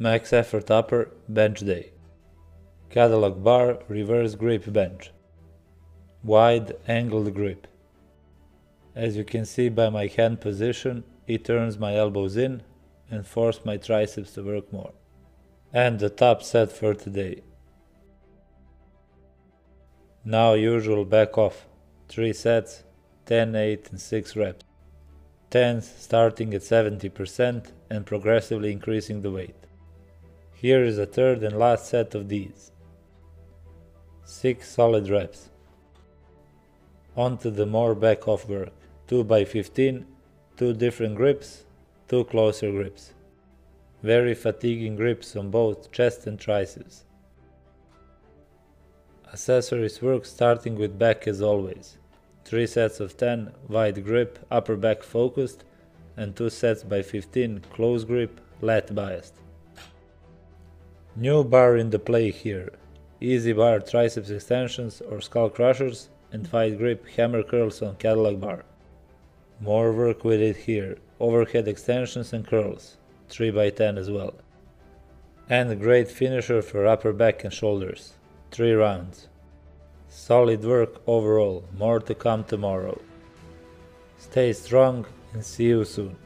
Max effort upper bench day. Catalog bar reverse grip bench. Wide angled grip. As you can see by my hand position, it turns my elbows in and force my triceps to work more. And the top set for today. Now usual back off, 3 sets, 10, 8 and 6 reps. 10s starting at 70% and progressively increasing the weight. Here is a third and last set of these. 6 solid reps. On to the more back off work, 2 by 15, 2 different grips, 2 closer grips. Very fatiguing grips on both chest and triceps. Accessories work starting with back as always. 3 sets of 10 wide grip, upper back focused, and 2 sets by 15 close grip, lat biased. New bar in the play here. EZ bar triceps extensions or skull crushers and wide grip hammer curls on Cadillac bar. More work with it here. Overhead extensions and curls, 3 by 10 as well. And great finisher for upper back and shoulders. 3 rounds. Solid work overall, more to come tomorrow. Stay strong and see you soon.